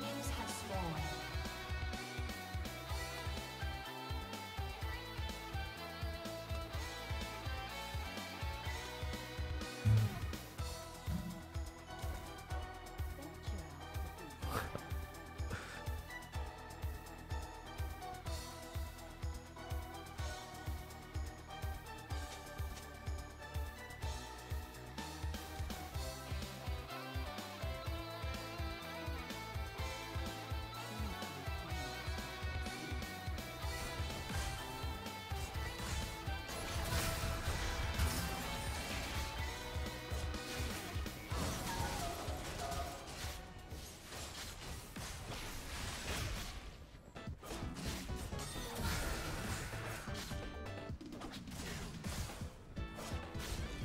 Minions have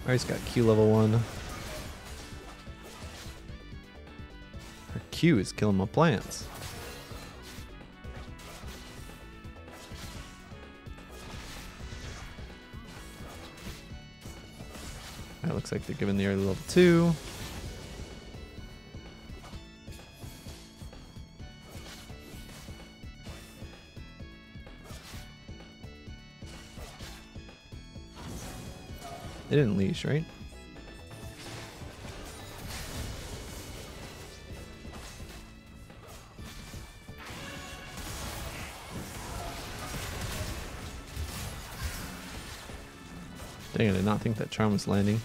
I just got Q level 1. Her Q is killing my plants. That looks like they're giving the early level 2. It didn't leash, right? Dang, I did not think that charm was landing.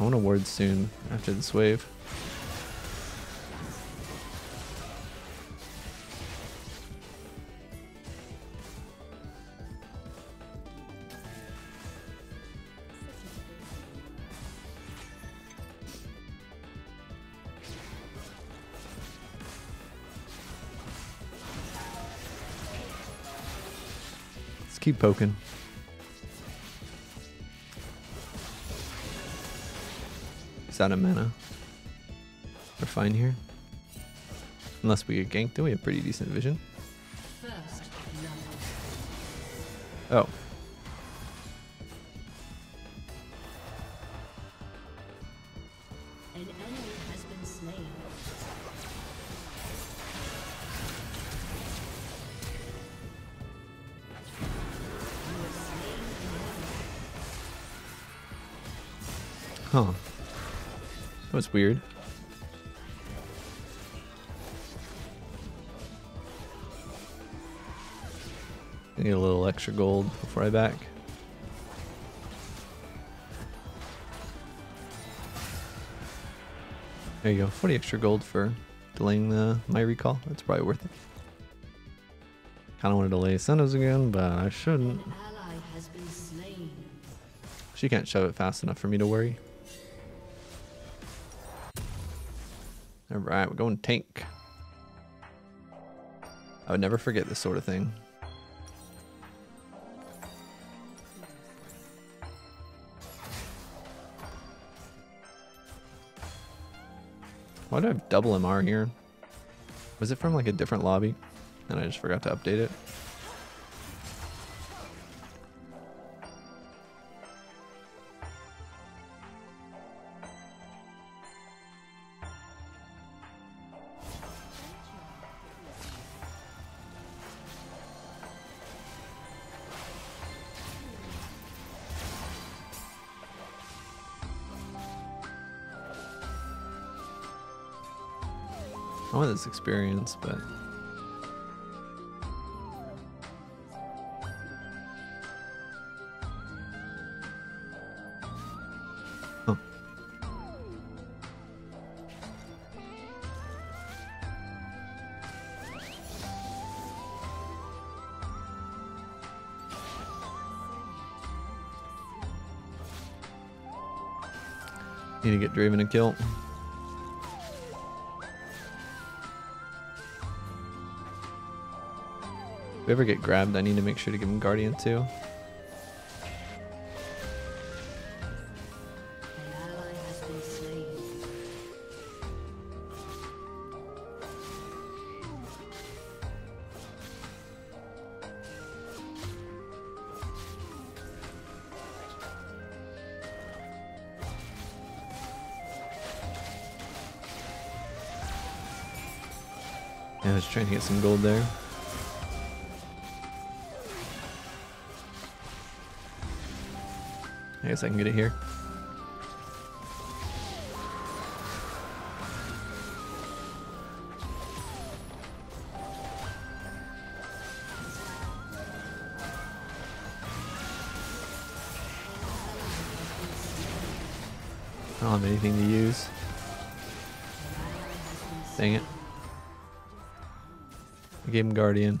I want to ward soon after this wave. Poking. Is that a mana? We're fine here. Unless we get ganked, then we have pretty decent vision. Oh. Huh. That was weird. I need a little extra gold before I back. There you go, 40 extra gold for delaying the my recall. That's probably worth it. Kinda want to delay Sendos again, but I shouldn't. An ally has been slain. She can't shove it fast enough for me to worry. Alright, we're going tank. I would never forget this sort of thing. Why do I have double MR here? Was it from like a different lobby? And I just forgot to update it? This experience, but Huh. Need to get Draven a kill. If we ever get grabbed, I need to make sure to give him Guardian too. Yeah, I was trying to get some gold there. Guess I can get it here. I don't have anything to use. Dang it. I gave him Guardian.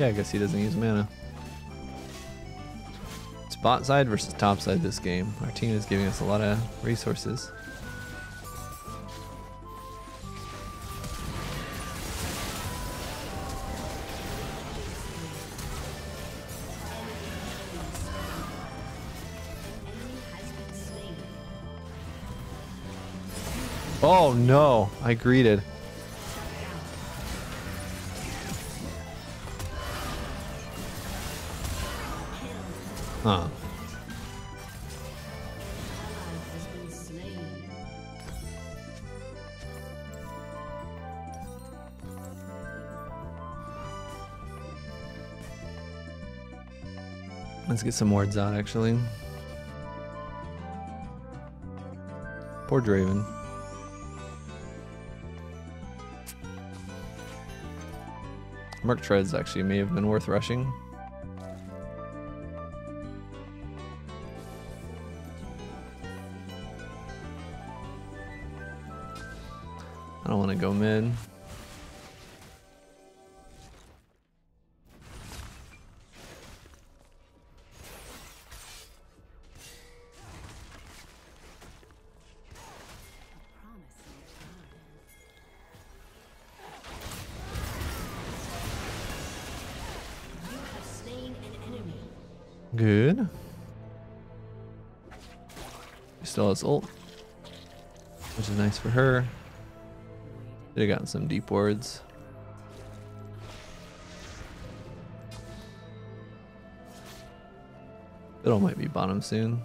Yeah, I guess he doesn't use mana. It's bot side versus top side this game. Our team is giving us a lot of resources. Oh no, I greeted. Huh. Let's get some wards out actually. Poor Draven. Merc Treads actually may have been worth rushing. Don't want to go mid. Good. She still has ult, which is nice for her. They gotten some deep wards. Fiddle might be bottom soon.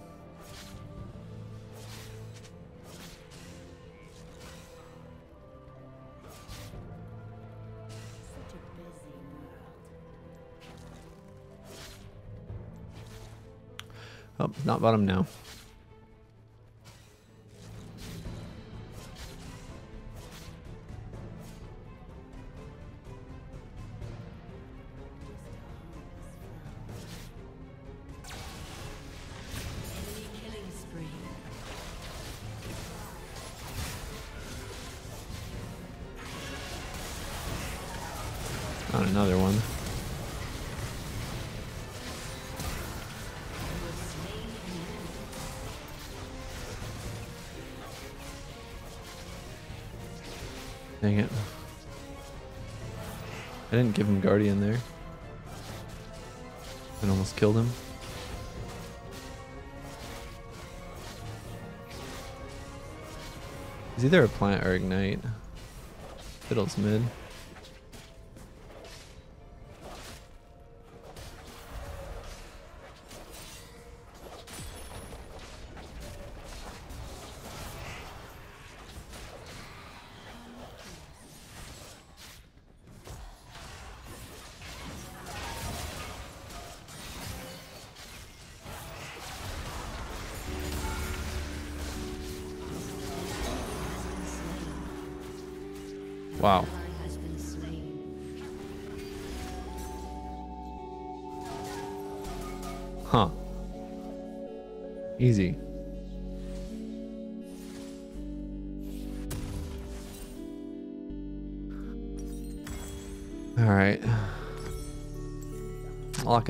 Oh, not bottom now. I didn't give him Guardian there. And almost killed him. He's either a plant or ignite. Fiddle's mid.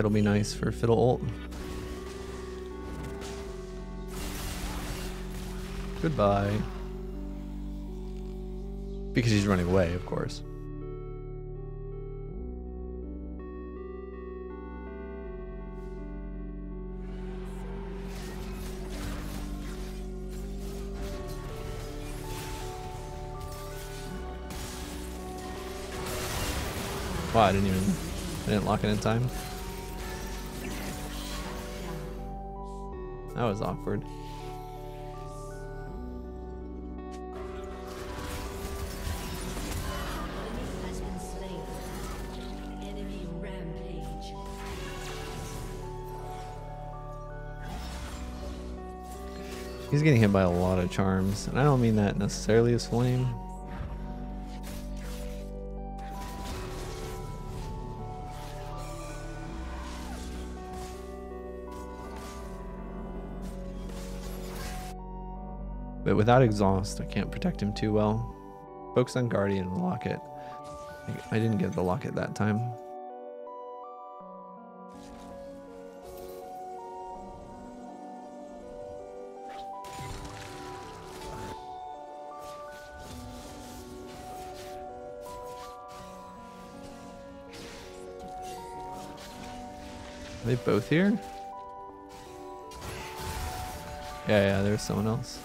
Will be nice for Fiddle ult. Goodbye. Because he's running away, of course. Wow, I didn't even I didn't lock it in time. That was awkward. He's getting hit by a lot of charms, and I don't mean that necessarily as flame. But without exhaust, I can't protect him too well. Focus on Guardian and Locket. I- I didn't get the Locket that time. Are they both here? Yeah, yeah, there's someone else.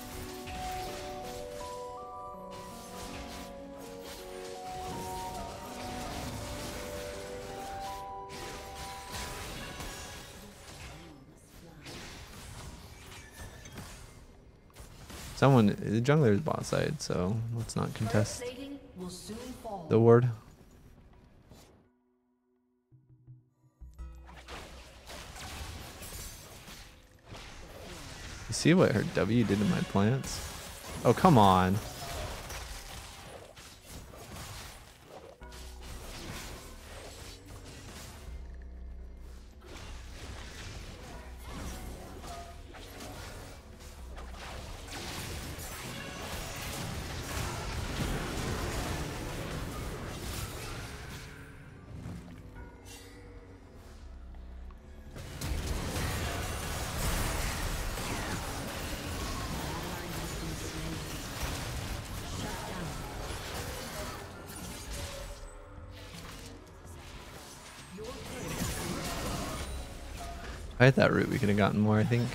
Someone, the jungler is bot side, so let's not contest Plating will soon fall. the ward. You see what her W did to my plants? Oh, come on. I had that route, we could have gotten more, I think.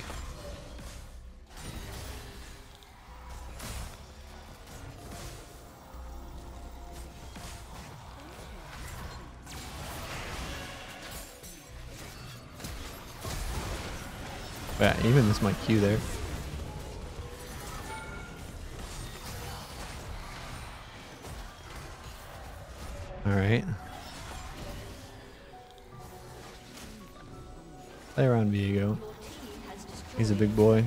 Yeah, even missed my Q there. Alright. Play around Viego. He's a big boy.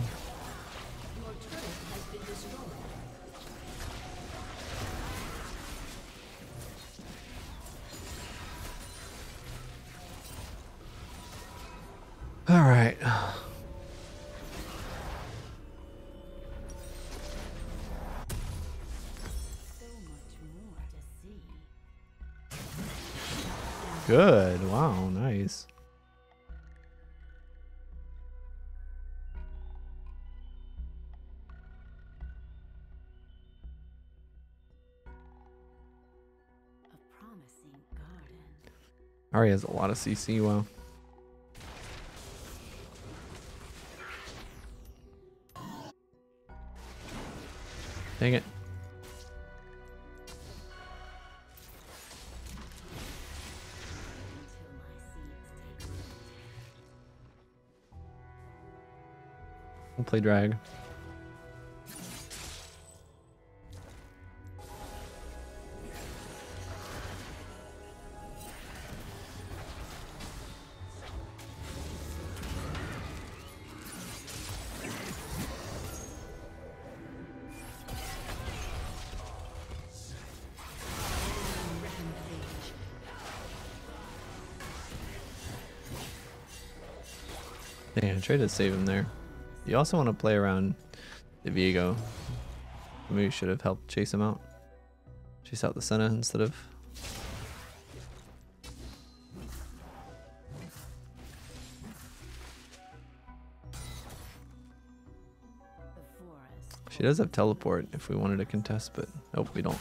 Has a lot of CC. Wow. Dang it. We'll play drag. Try to save him there. You also want to play around the Viego. Maybe we should have helped chase him out. Chase out the Senna instead of She does have teleport if we wanted to contest, but nope, we don't.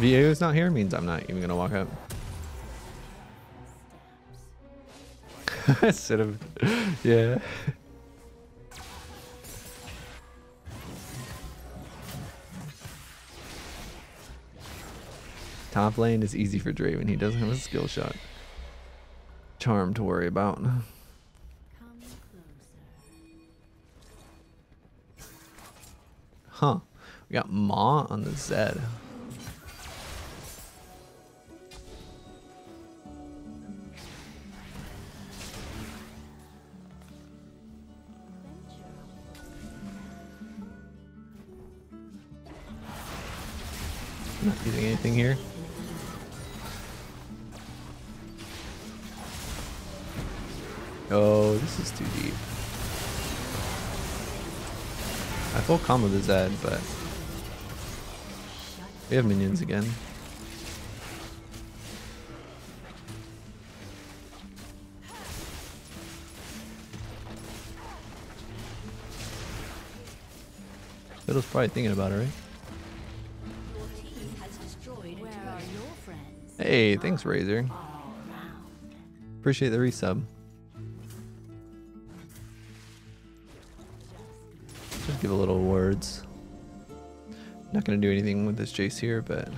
Viego's not here means I'm not even gonna walk up. Instead of, yeah. Top lane is easy for Draven. He doesn't have a skill shot. Charm to worry about. Huh. We got Maw on the Zed. I'm not using anything here. Oh, this is too deep. I full combo the Zed, but we have minions again. Fiddle's probably thinking about it, right? Hey, thanks, Razor. Appreciate the resub. Just give a little words. Not gonna do anything with this Jace here, but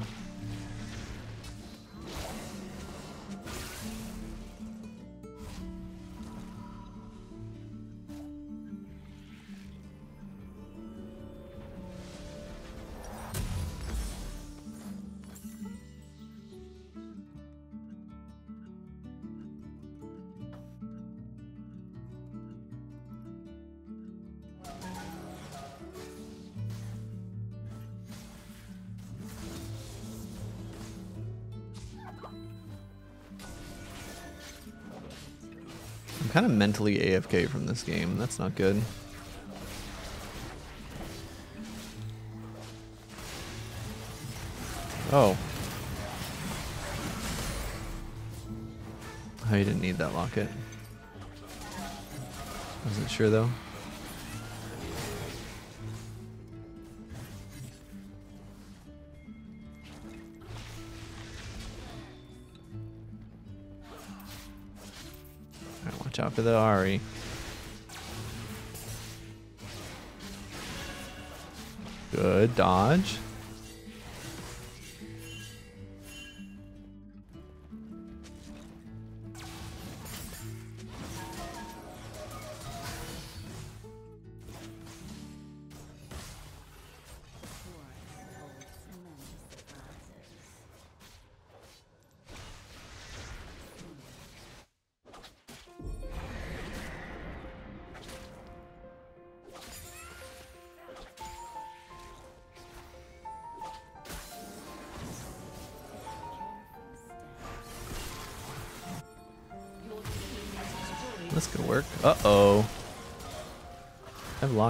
I'm kind of mentally AFK from this game. That's not good. Oh. Oh, you didn't need that locket. Wasn't sure though. For the Ahri. Good dodge.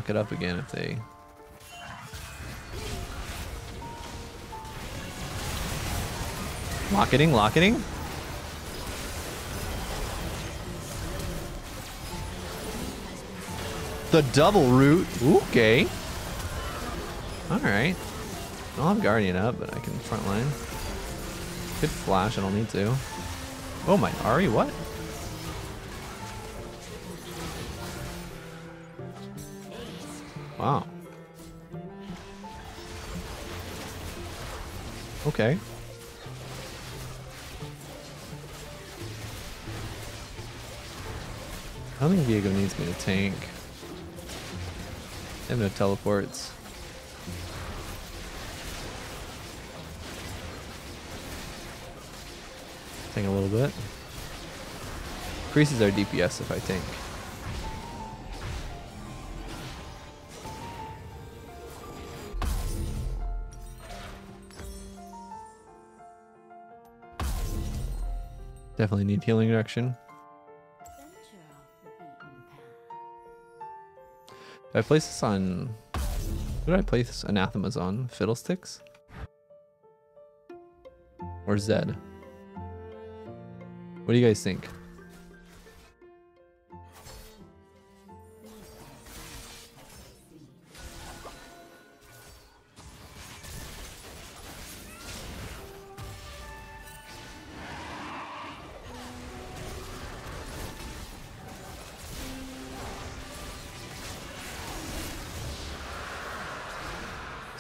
Lock it up again if they. Locketing, locketing. The double root. Okay. Alright. I don't have Guardian up, but I can frontline. Could flash, I don't need to. Oh my, Ahri, what? Wow. Okay. I don't think Viego needs me to tank. I have no teleports. Tank a little bit. Increases our DPS if I tank. Definitely need healing reduction. Did I place this on... Who did I place anathemas on? Fiddlesticks? Or Zed? What do you guys think?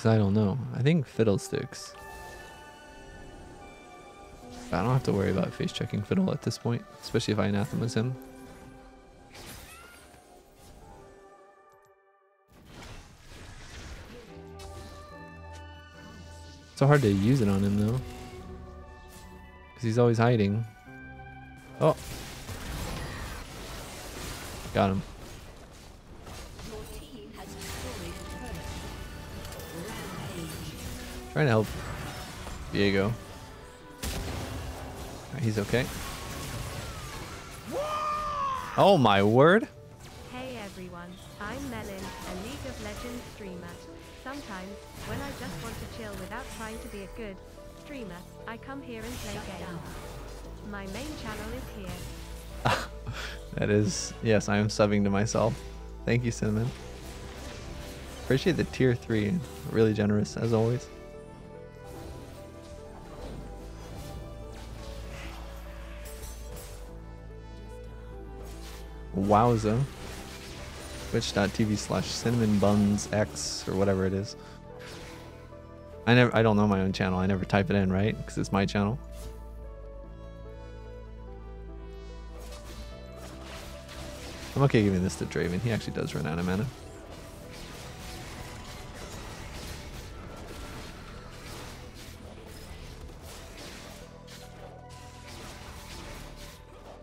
Because I don't know. I think Fiddlesticks. But I don't have to worry about face checking Fiddle at this point, especially if I anathemas him. It's So hard to use it on him though. Because he's always hiding. Oh. Got him. Trying to help Viego. Alright, he's okay. Oh my word! Hey everyone, I'm Melyn, a League of Legends streamer. Sometimes, when I just want to chill without trying to be a good streamer, I come here and play games. My main channel is here. That is, yes, I am subbing to myself. Thank you, Cinnamon. Appreciate the tier 3. Really generous, as always. Wowza. Twitch.tv slash cinnamon buns x or whatever it is. I never I don't know my own channel. I never type it in, right? Because it's my channel. I'm okay giving this to Draven. He actually does run out of mana.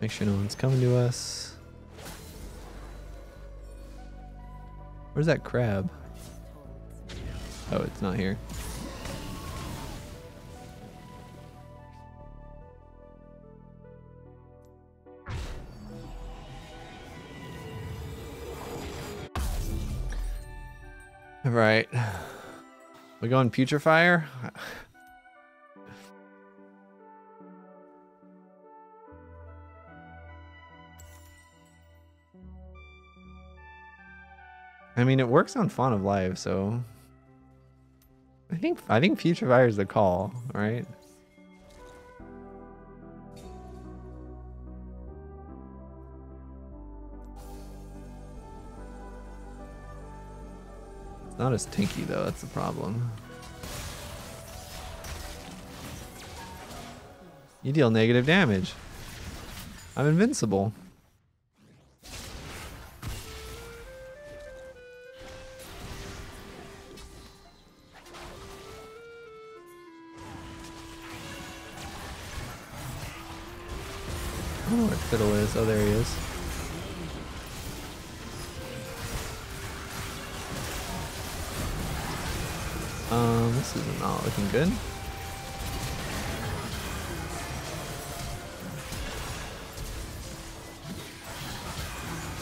Make sure no one's coming to us. Where's that crab? Oh, it's not here. All right. We going putrefier? I mean, it works on Fawn of Life, so I think I think Putrefier is the call, right? It's not as tinky though. That's the problem. You deal negative damage. I'm invincible. Is. Oh, there he is. Um, this is not looking good.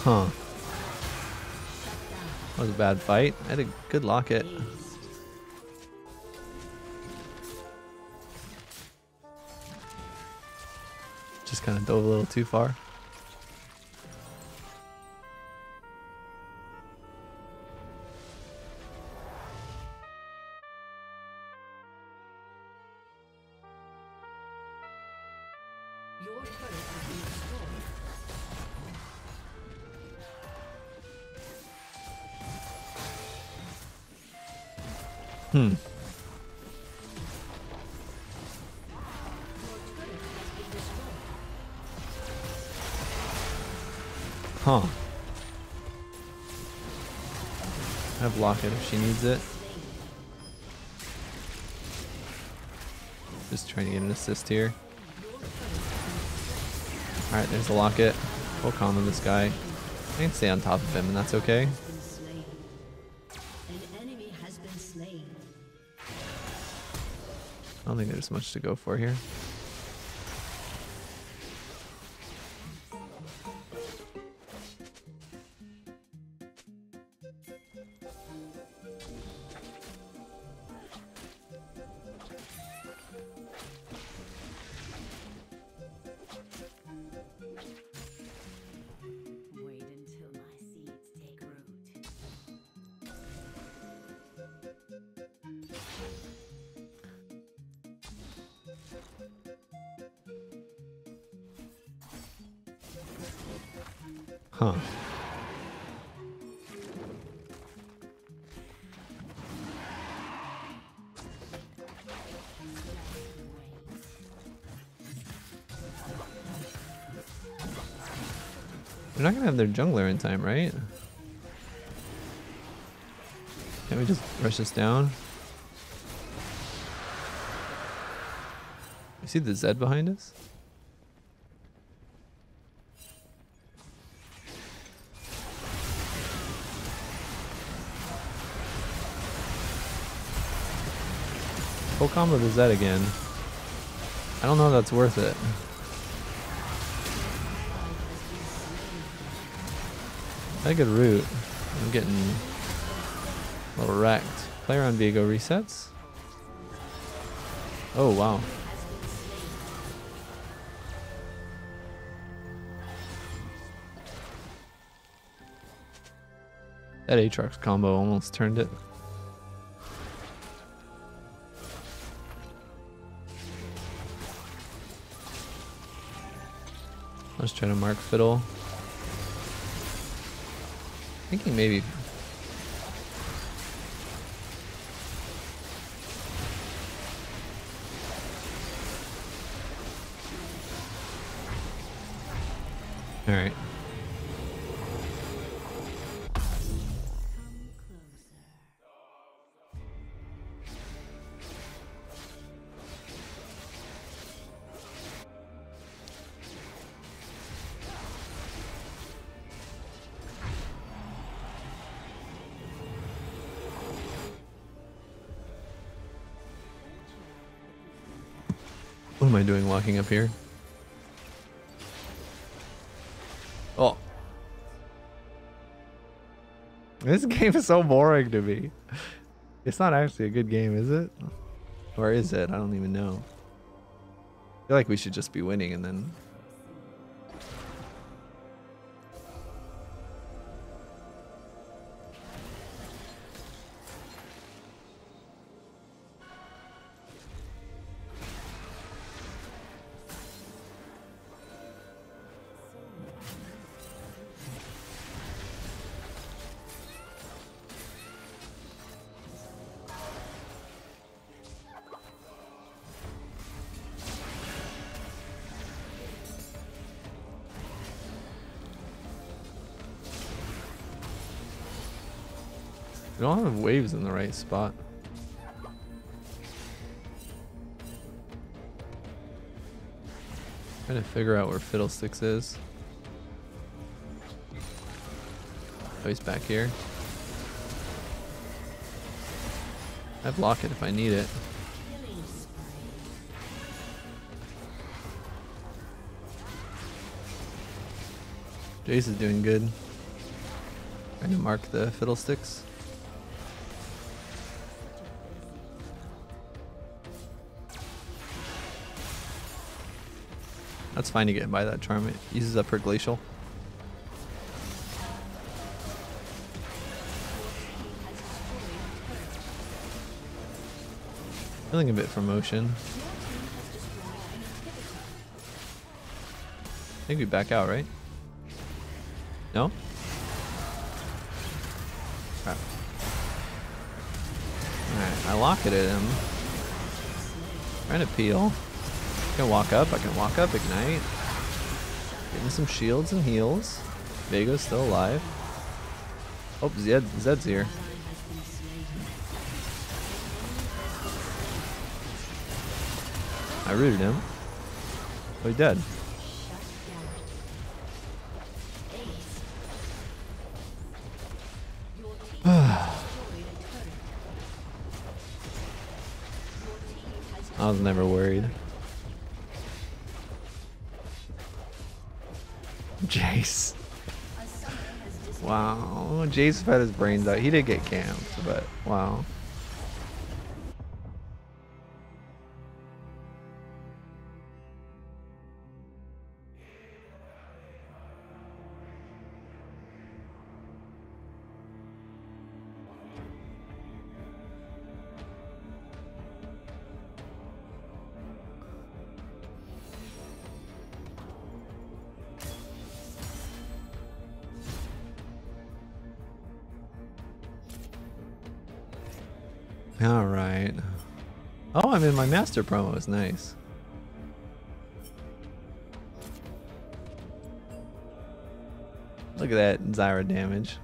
Huh. That was a bad fight. I had a good locket. Just kind of dove a little too far. Your turret has been destroyed. Hmm. Huh. I have Locket if she needs it. Just trying to get an assist here. Alright, there's the Locket. We'll combo this guy. I can stay on top of him and that's okay. I don't think there's much to go for here. Huh. They're not gonna have their jungler in time, right? Can't we just rush this down? You see the Zed behind us? Full combo the Zed again. I don't know if that's worth it. A good route. I'm getting a little wrecked. Player on Viego resets. Oh wow. That Aatrox combo almost turned it. Let's try to mark Fiddle. Thinking maybe What am I doing walking up here? Oh. This game is so boring to me. It's not actually a good game, is it? Or is it? I don't even know. I feel like we should just be winning and then... We don't have waves in the right spot. Trying to figure out where Fiddlesticks is. Oh, he's back here. I block it if I need it. Jace is doing good. Trying to mark the Fiddlesticks. That's fine to get by that charm. It uses up her glacial. Feeling a bit from motion. I think we back out, right? No? Crap. Alright, I lock it at him. Trying to peel. I can walk up, I can walk up, ignite. Getting some shields and heals. Viego's still alive. Oh, Zed, Zed's here. I rooted him. Oh, he's dead. Jace fed his brains out. He did get camped, but wow. Master promos. Nice. Look at that Zyra damage.